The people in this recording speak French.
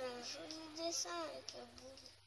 C'est un joli dessin avec la boule.